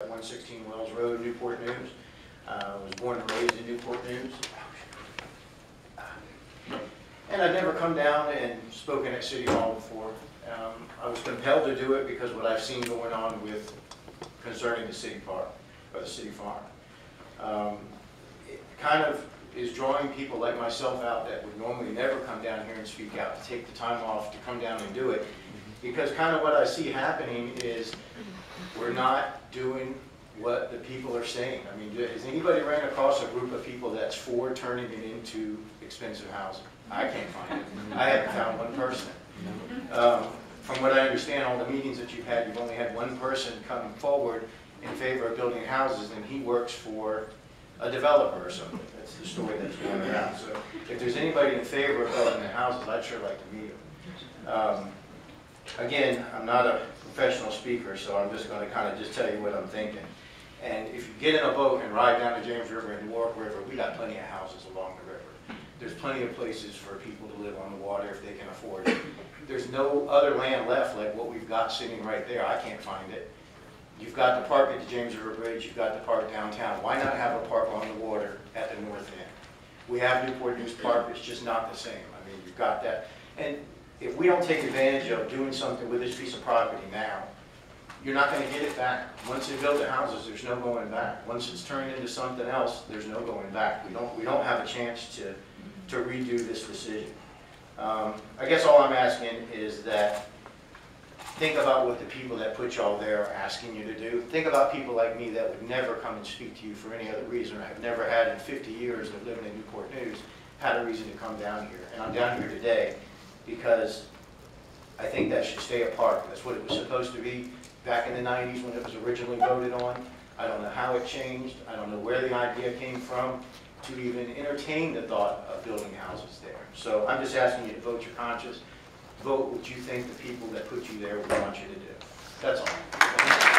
116 Wells Road, Newport News. Uh, I was born and raised in Newport News. And I've never come down and spoken at City Hall before. Um, I was compelled to do it because what I've seen going on with concerning the city park, or the city farm. Um, It kind of is drawing people like myself out that would normally never come down here and speak out, to take the time off to come down and do it. Because kind of what I see happening is, we're not doing what the people are saying. I mean, has anybody ran across a group of people that's for turning it into expensive housing? I can't find it. I haven't found one person. Um, From what I understand, all the meetings that you've had, you've only had one person come forward in favor of building houses, and he works for a developer or something. That's the story that's going around. So if there's anybody in favor of building the houses, I'd sure like to meet them. Um, Again, I'm not a professional speaker, so I'm just going to kind of just tell you what I'm thinking. And if you get in a boat and ride down the James River and the Warwick River, we got plenty of houses along the river. There's plenty of places for people to live on the water if they can afford it. There's no other land left like what we've got sitting right there. I can't find it. You've got the park at the James River Bridge, you've got the park downtown. Why not have a park on the water at the north end? We have Newport News Park, it's just not the same. I mean, you've got that. And if we don't take advantage of doing something with this piece of property now, you're not gonna get it back. Once they build the houses, there's no going back. Once it's turned into something else, there's no going back. We don't, we don't have a chance to, to redo this decision. Um, I guess all I'm asking is that, think about what the people that put y'all there are asking you to do. Think about people like me that would never come and speak to you for any other reason, have never had in 50 years of living in Newport News, had a reason to come down here. And I'm down here today because I think that should stay a park. That's what it was supposed to be back in the 90s when it was originally voted on. I don't know how it changed. I don't know where the idea came from to even entertain the thought of building houses there. So I'm just asking you to vote your conscience. Vote what you think the people that put you there would want you to do. That's all.